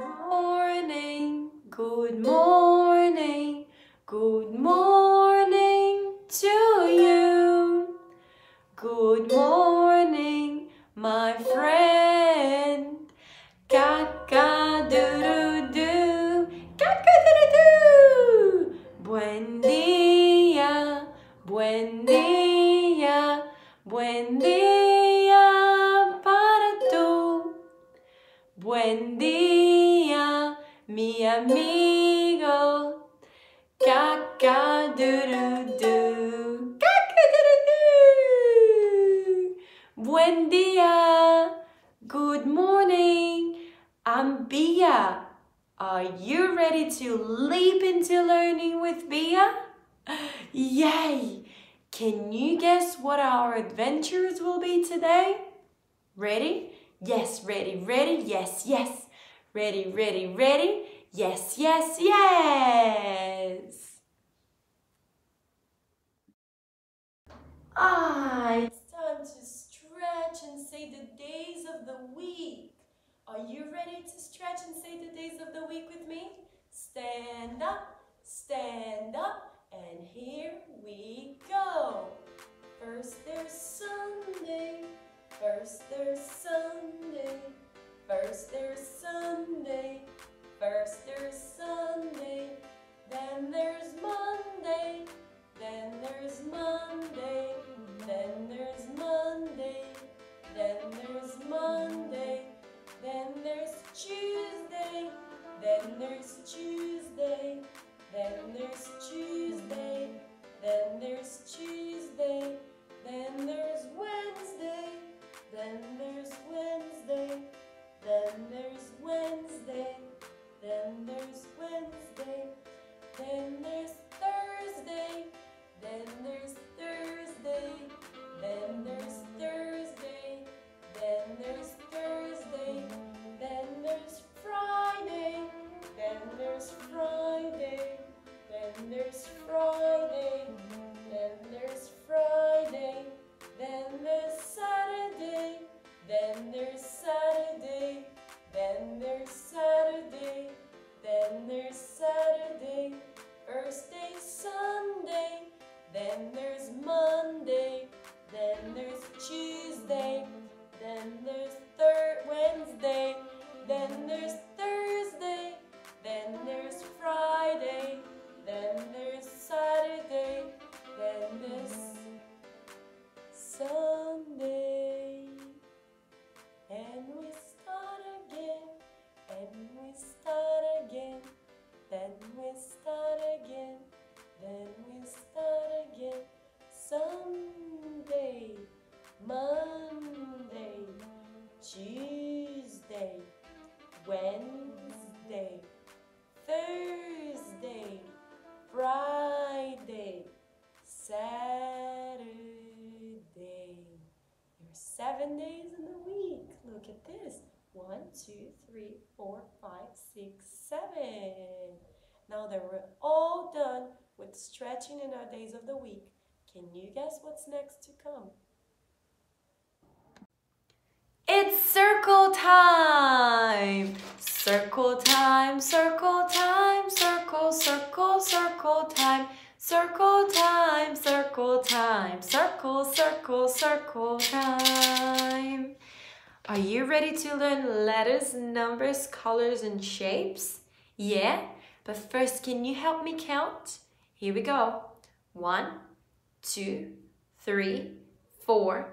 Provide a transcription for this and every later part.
morning, good morning, leap into learning with Bia? Yay! Can you guess what our adventures will be today? Ready? Yes, ready, ready, yes, yes. Ready, ready, ready, yes, yes, yes. Ah, it's time to stretch and say the days of the week. Are you ready to stretch and say the days of the week with me? Stand up, stand up, and here we go. First there's Sunday, first there's Sunday, first there's Sunday, first there's Sunday, then there's Monday, then there's Monday, then there's Monday, then there's Monday, then there's Tuesday, then there's Tuesday, then there's Tuesday, then there's Tuesday, two, three, four, five, six, seven. Now that we're all done with stretching in our days of the week, can you guess what's next to come? It's circle time! Circle time, circle time, circle, circle, circle time. Circle time, circle time, circle, circle, circle time. Are you ready to learn letters, numbers, colors, and shapes? Yeah? But first, can you help me count? Here we go. One, two, three, four,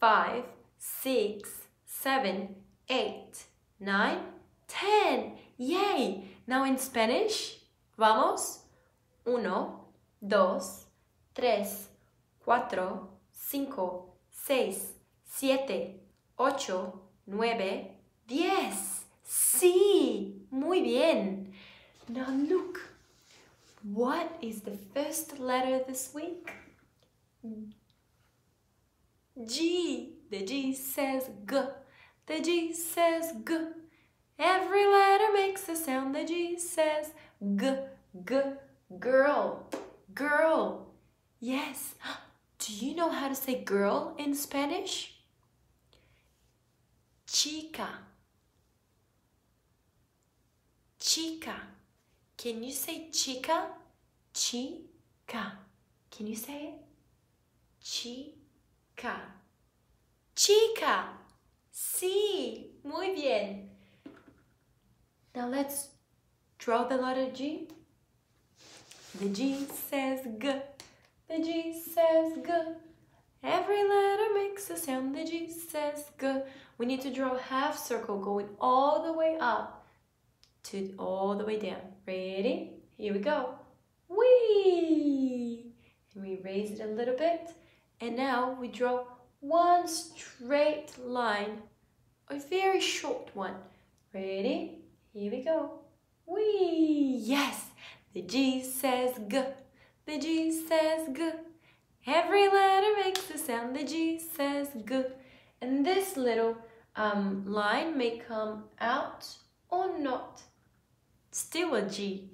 five, six, seven, eight, nine, ten. Yay! Now in Spanish, vamos. Uno, dos, tres, cuatro, cinco, seis, siete, ocho, nueve, diez. Sí, muy bien. Now look, what is the first letter this week? G. The G says G. The G says G. Every letter makes a sound. The G says G. G. Girl. Girl. Yes. Do you know how to say girl in Spanish? Chica. chica. Can you say chica? Chica. Can you say it? Chica. Chica. Sí. Muy bien. Now let's draw the letter G. The G says G. The G says G. Every letter makes a sound. The G says G. We need to draw a half circle going all the way up to all the way down. Ready? Here we go. Wee! And we raise it a little bit. And now we draw one straight line, a very short one. Ready? Here we go. Wee! Yes! The G says G. The G says G. Every letter makes a sound. The G says G. And this little um, line may come out or not. Still a G.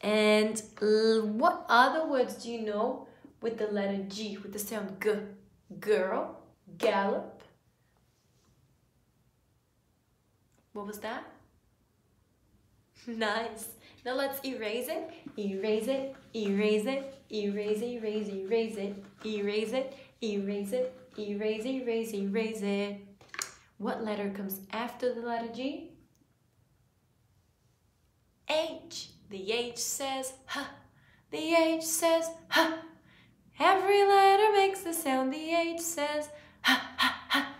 And what other words do you know with the letter G, with the sound G? Girl, gallop. What was that? Nice. Now let's erase it. Erase it, erase it, erase, erase, erase it, erase it, erase it, erase, erase, erase it. What letter comes after the letter G? H. The H says huh. The H says huh. Every letter makes the sound. The H says ha ha ha.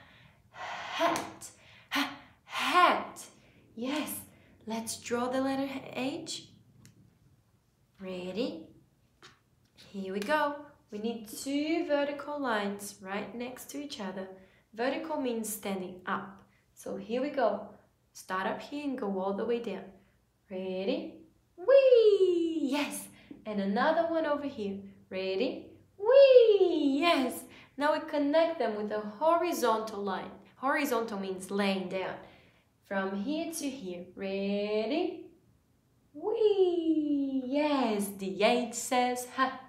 Hat. Ha, hat. Yes. Let's draw the letter H. Ready? Here we go. We need two vertical lines right next to each other. Vertical means standing up. So here we go. Start up here and go all the way down. Ready? Wee! Yes. And another one over here. Ready? Wee! Yes. Now we connect them with a horizontal line. Horizontal means laying down. From here to here. Ready? Wee! Yes, the H says ha.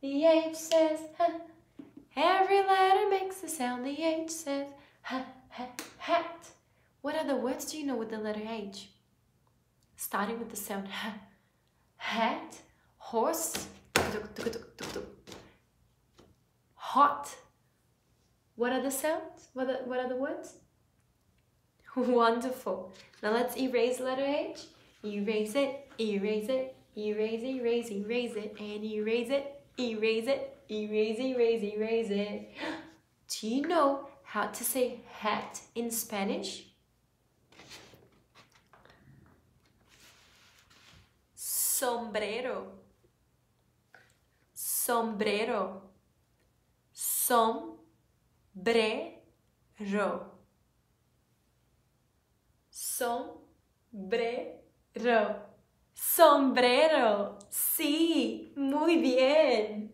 The H says ha. Every letter makes a sound. The H says ha, ha, hat. What other words do you know with the letter H? Starting with the sound ha. Hat, horse, hot. What are the sounds? What are, what are the words? Wonderful. Now let's erase letter H. Erase it, erase it, erase, erase, erase it, and erase it, erase it, erase, erase, erase it. Do you know how to say hat in Spanish? Sombrero. Sombrero. Sombrero. Sombrero. Sombrero. Sí, muy bien.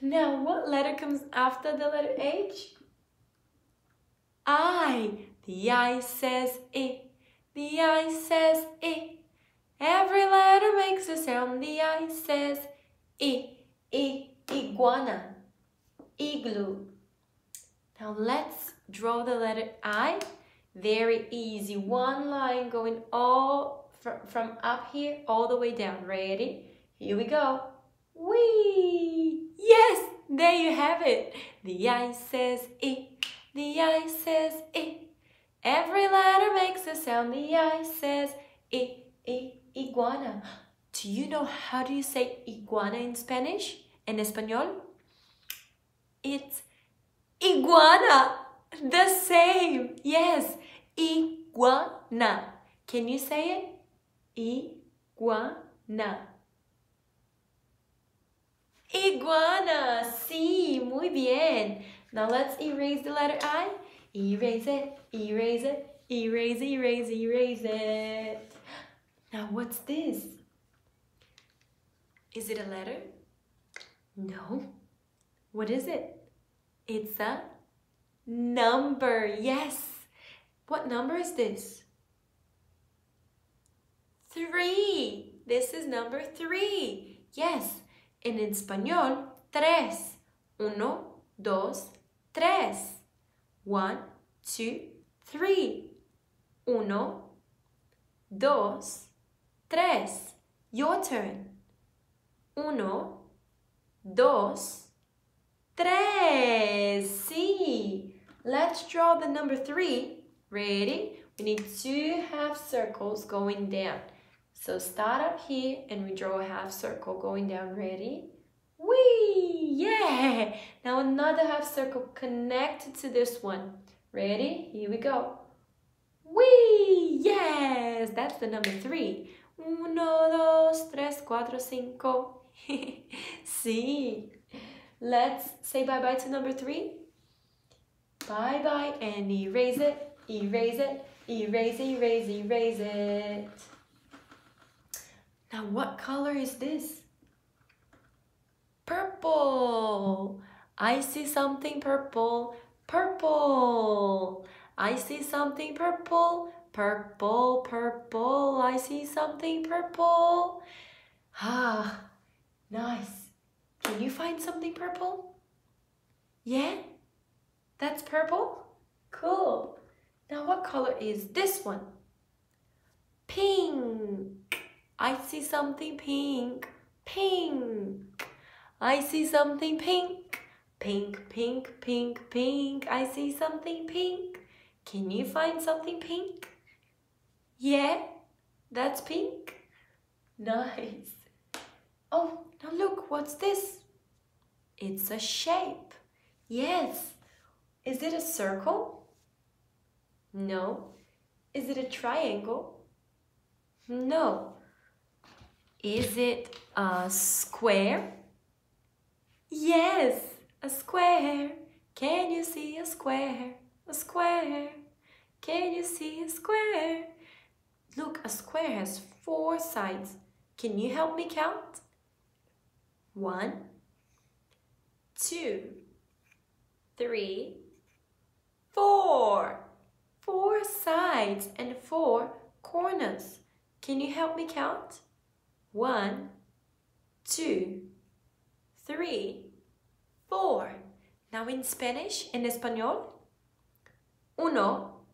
Now, what letter comes after the letter H? I. The I says I. The I says I. Every letter makes a sound. The I says I. I. Iguana. Igloo. Now let's draw the letter I. Very easy. One line going all from, from up here all the way down. Ready? Here we go. Wee! Yes, there you have it. The I says E, The I says E. Every letter makes a sound. The I says E, I. Iguana. Do you know how do you say iguana in Spanish? En español? It's iguana. The same. Yes. Iguana. Can you say it? Iguana. Iguana. Sí, muy bien. Now let's erase the letter I. Erase it, erase it, erase, erase, erase it. Now what's this? Is it a letter? No. What is it? It's a number. Yes. What number is this? Three. This is number three. Yes. En español, tres. Uno, dos, tres. One, two, three. Uno, dos, tres. Your turn. Uno, dos, tres. Sí. Let's draw the number three. Ready? We need two half circles going down. So start up here and we draw a half circle going down. Ready? Whee! Yeah! Now another half circle connected to this one. Ready? Here we go. Whee! Yes! That's the number three. Uno, dos, tres, cuatro, cinco. sí. Let's say bye-bye to number three. Bye-bye and erase it, erase it, erase, erase, erase it. Now what color is this? Purple. I see something purple, purple. I see something purple, purple, purple. I see something purple. Ah, nice. Can you find something purple? Yeah? That's purple? Cool. Now what color is this one? Pink. I see something pink. Pink. I see something pink. Pink, pink, pink, pink. I see something pink. Can you find something pink? Yeah, that's pink. Nice. Oh, now look, what's this? It's a shape. Yes. Is it a circle? No. Is it a triangle? No. Is it a square? Yes, a square. Can you see a square? A square. Can you see a square? Look, a square has four sides. Can you help me count? One, two, three, four. Four sides and four corners. Can you help me count? One, two, three, four. Now in Spanish, en español. Uno,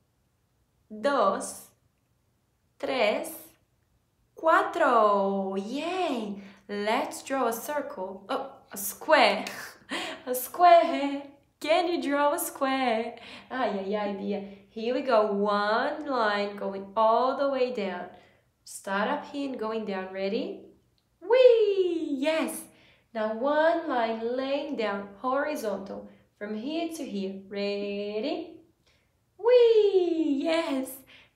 dos, tres, cuatro. Yay! Let's draw a circle. Oh, a square. a square. Can you draw a square? Ay, ay, ay, Bia. Here we go. One line going all the way down. Start up here and going down. Ready? Whee! Yes. Now one line laying down horizontal from here to here. Ready? Whee! Yes.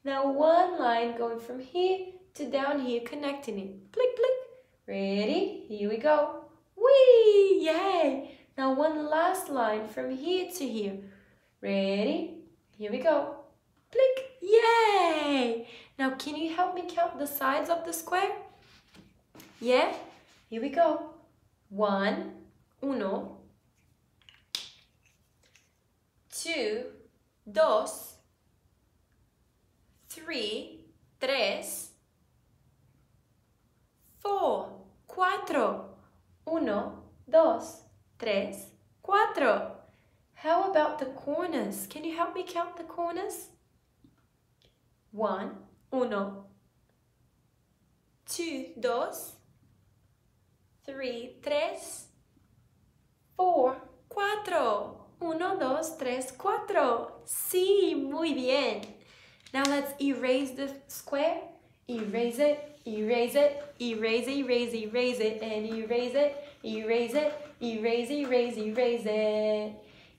Now one line going from here to down here connecting it. Click, click. Ready? Here we go. Whee! Yay! Now one last line from here to here. Ready? Here we go. Click. Yay! Now can you help me count the sides of the square? Yeah? Here we go. One, uno. Two, dos. Three, tres. Four, cuatro. Uno, dos, tres, cuatro. How about the corners? Can you help me count the corners? One, uno. Two, dos. Three, tres. Four, cuatro. Uno, dos, tres, cuatro. Sí, muy bien. Now let's erase the square. Erase it, erase it, erase, erase, erase it, and erase it, erase it, erase, erase, erase it.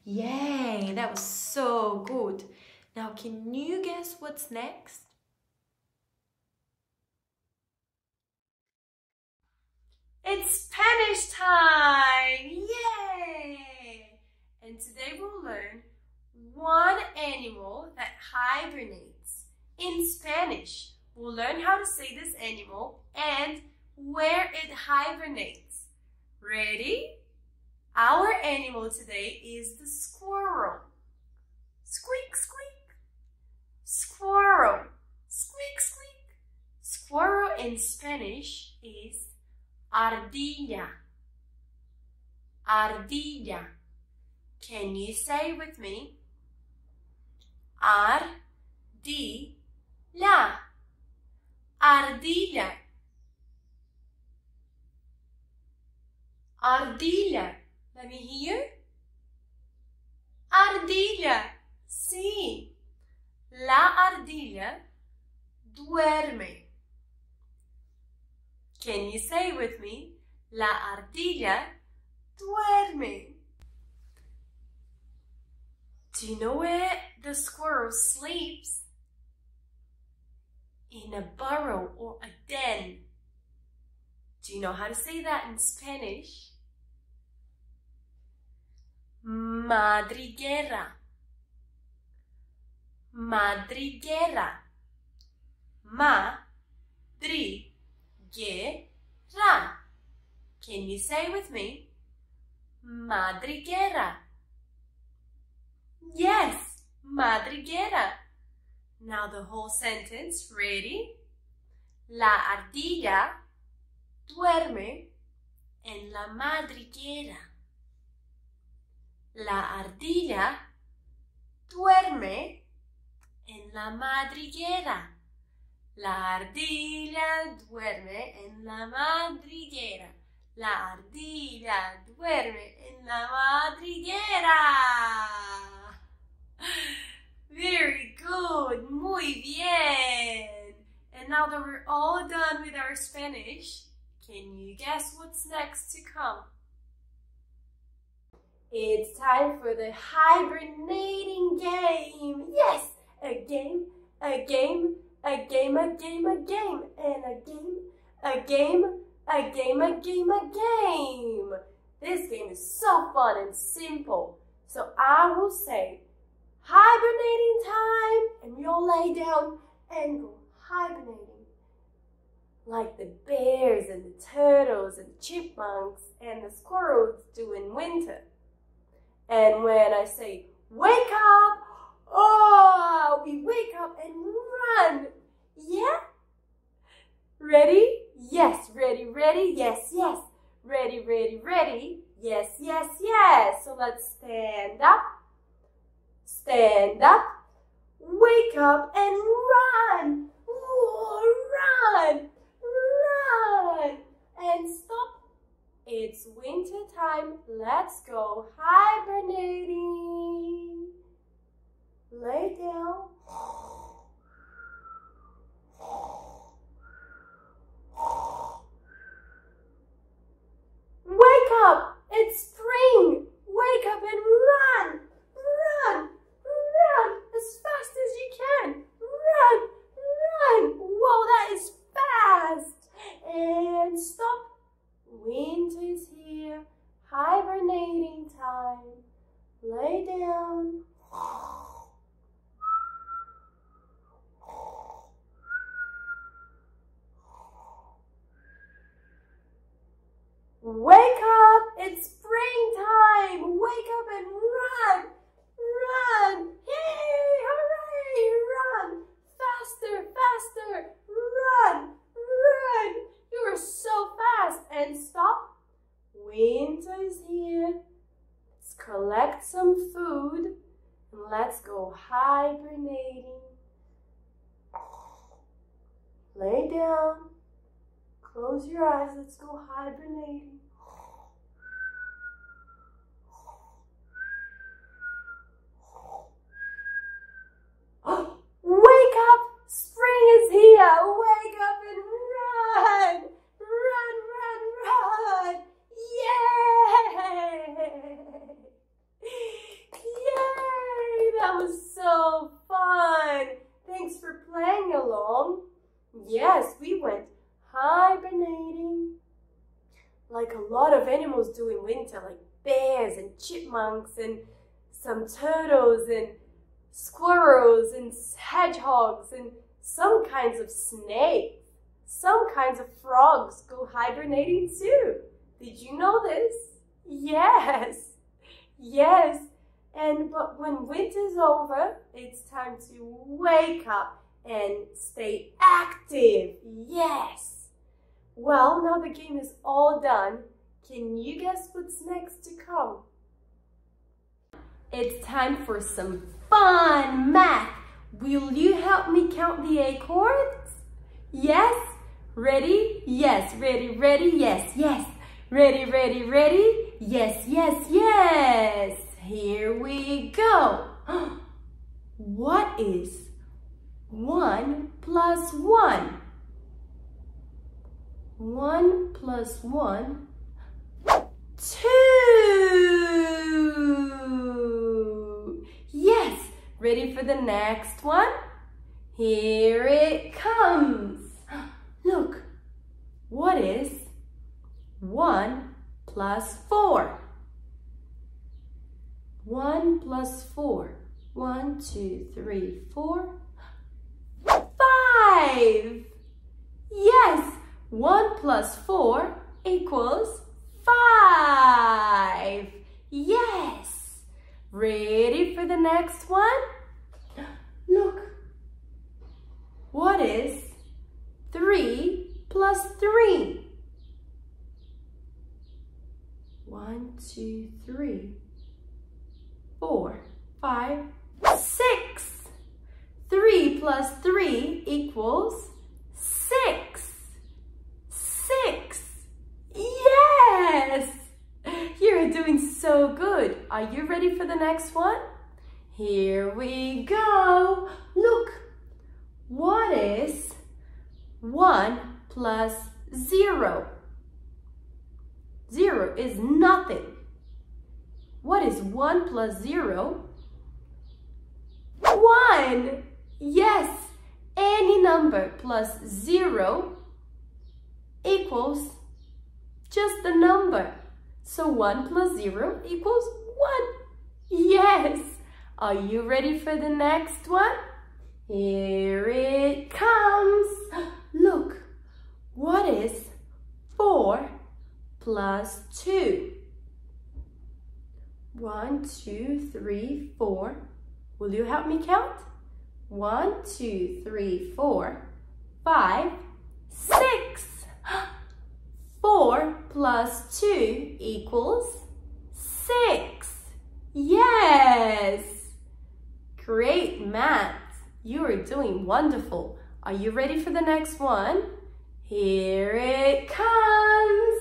Yay, that was so good. Now can you guess what's next? It's Spanish time! Yay! And today we'll learn one animal that hibernates. In Spanish, we'll learn how to say this animal and where it hibernates. Ready? Our animal today is the squirrel. Squeak, squeak. Squirrel. Squeak, squeak. Squirrel in Spanish is ardilla. Ardilla. Can you say with me? Ardilla. Ardilla. Ardilla. Let me hear. Ardilla. Sí. La ardilla duerme. Can you say with me? La ardilla duerme. Do you know where the squirrel sleeps? In a burrow or a den. Do you know how to say that in Spanish? Madriguera. Madriguera. Madriguera. Can you say with me? Madriguera. Yes, madriguera. Now the whole sentence. Ready? La ardilla duerme en la madriguera. La ardilla duerme en la madriguera. La ardilla duerme en la madriguera. La ardilla duerme en la madriguera. Very good. Muy bien. And now that we're all done with our Spanish, can you guess what's next to come? It's time for the hibernating game. Yes, a game, a game, a game, a game, a game, and a game, a game, a game, a game, a game. This game is so fun and simple. So I will say hibernating time and you'll lay down and go hibernating. Like the bears and the turtles and the chipmunks and the squirrels do in winter. And when I say, wake up, oh, we wake up and run. Yeah? Ready? Yes, ready, ready, yes, yes. Ready, ready, ready, yes, yes, yes. So let's stand up, stand up, wake up and run. Ooh, run, and stop it's winter time. Let's go hibernating. Lay down. Wake up! It's spring! Wake up and run! Run! Run! As fast as you can! Run! Run! Whoa, that is fast! And stop Winter is here, hibernating time. Lay down. Wake up! It's springtime! Wake up and run! Run! Yay! Hooray! Run! Faster! Faster! Run! Run! You are so fast! And stop! Winter is here. Let's collect some food and let's go hibernating. Lay down. Close your eyes. Let's go hibernating. Wake up! Spring is here! Wake up and run! Run, run, run! Yay! Yay! That was so fun! Thanks for playing along. Yes, we went hibernating like a lot of animals do in winter, like bears and chipmunks and some turtles and squirrels and hedgehogs and some kinds of snakes. Some kinds of frogs go hibernating too. Did you know this? Yes. Yes. And but when winter's over, it's time to wake up and stay active. Yes. Well, now the game is all done. Can you guess what's next to come? It's time for some fun math. Will you help me count the acorns? Yes? Ready? Yes. Ready, ready? Yes, yes. Ready, ready, ready? Yes, yes, yes. Here we go. What is 1 plus 1? 1 plus 1, 2. Yes, ready for the next one? Here it comes. Look, what is 1 plus 4? 1 plus 4. 1, 2, 3, 4, 5. Yes, 1 plus 4 equals 5. Yes. Ready for the next one? Look. What is 3 plus 3? 1, 2, 3, 4, 5, 6. 3 plus 3 equals 6. 6. Yes! You're doing so good. Are you ready for the next one? Here we go. Look, what is 1 plus 0? 0 is nothing. What is 1 plus 0? 1! Yes, any number plus 0 equals just the number. So 1 plus 0 equals 1. Yes! Are you ready for the next one? Here it comes. Look, what is 4 plus 2? 1, 2, 3, 4. Will you help me count? One, two, three, four, five, six. Four plus two equals six. Yes. Great math. You are doing wonderful. Are you ready for the next one? Here it comes.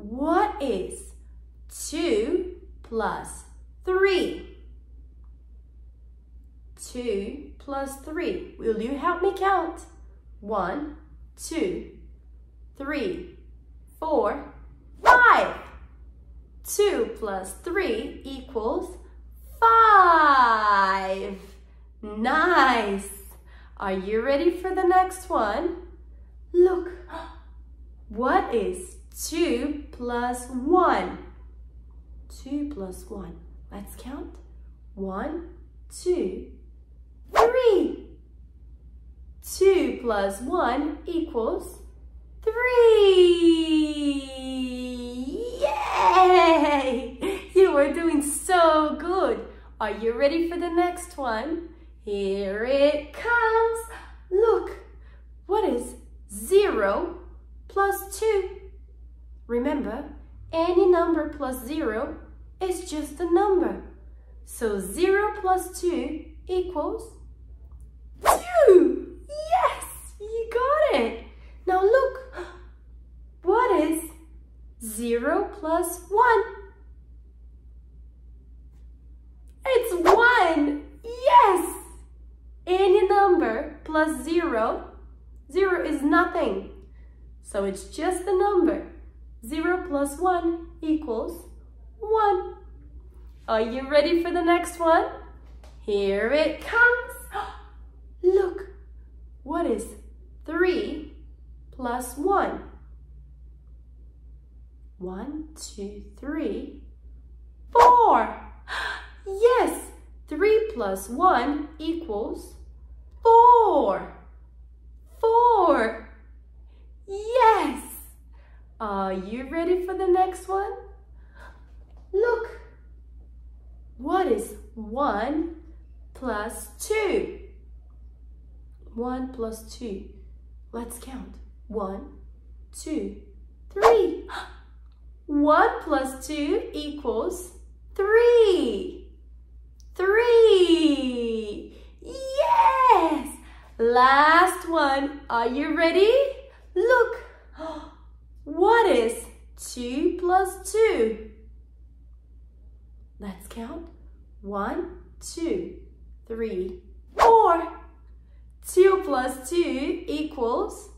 What is two plus three? 2 plus 3. Will you help me count? 1, 2, 3, 4, 5. 2 plus 3 equals 5. Nice. Are you ready for the next one? Look, what is 2 plus 1? 2 plus 1. Let's count. 1, 2, three. Two plus one equals three. Yay! You are doing so good. Are you ready for the next one? Here it comes. Look, what is zero plus two? Remember, any number plus zero is just a number. So zero plus two equals Two! Yes! You got it! Now look, what is zero plus one? It's one! Yes! Any number plus zero, zero is nothing. So it's just a number. Zero plus one equals one. Are you ready for the next one? Here it comes. Look, what is 3 plus 1? 1, 2, 3, 4. Yes, 3 plus 1 equals 4. 4. Yes. Are you ready for the next one? Look, what is 1 plus 2? 1 plus 2. Let's count. 1, 2, 3. 1 plus 2 equals 3. 3. Yes! Last one. Are you ready? Look. What is 2 plus 2? Let's count. One, two, three, four. Two plus two equals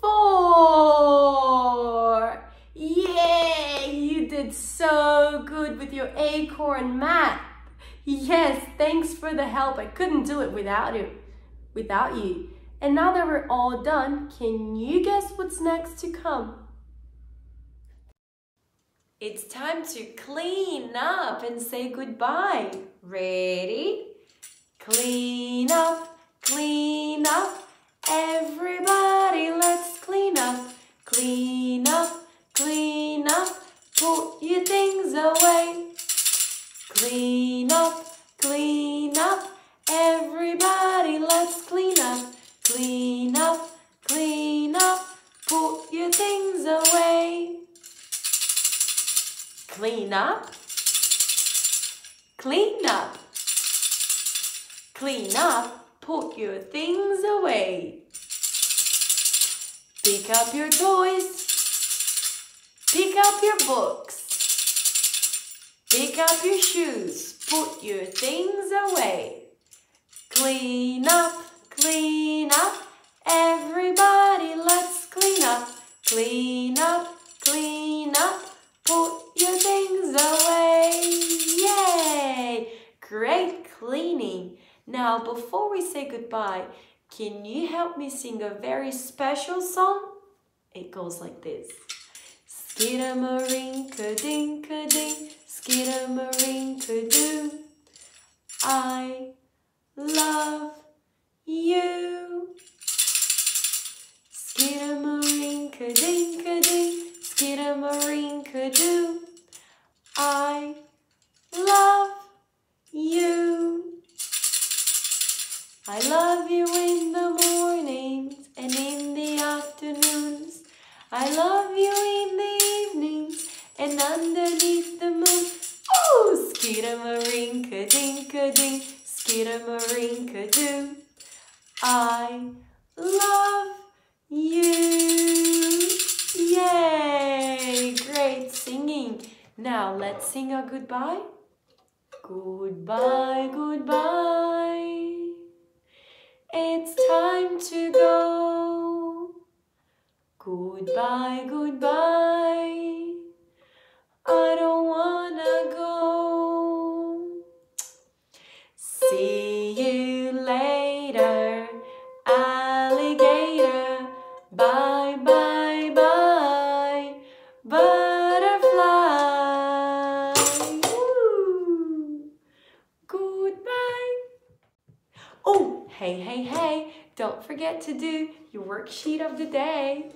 four. Yay! You did so good with your acorn math. Yes, thanks for the help. I couldn't do it without you. Without you. And now that we're all done, can you guess what's next to come? It's time to clean up and say goodbye. Ready? Clean up, clean up. Everybody, Clean up. Put your things away. Pick up your toys. Pick up your books. Pick up your shoes. Put your things away. Clean up, clean up. Everybody, let's clean up. Clean up, clean up. Put your things away. Yay! Great cleaning. Now, before we say goodbye, can you help me sing a very special song? It goes like this. Skidamarinka-dinka-ding, skidamarinka-doo. I love you. Skidamarinka-dinka-ding, skidamarinka-doo. I love you. I love you in the mornings and in the afternoons. I love you in the evenings and underneath the moon. Oh, skidamarinka dinka ding, skidamarinka doo. I love you. Yay! Great singing. Now let's sing a goodbye. Goodbye, goodbye. It's time to go. Goodbye, goodbye. To do your worksheet of the day.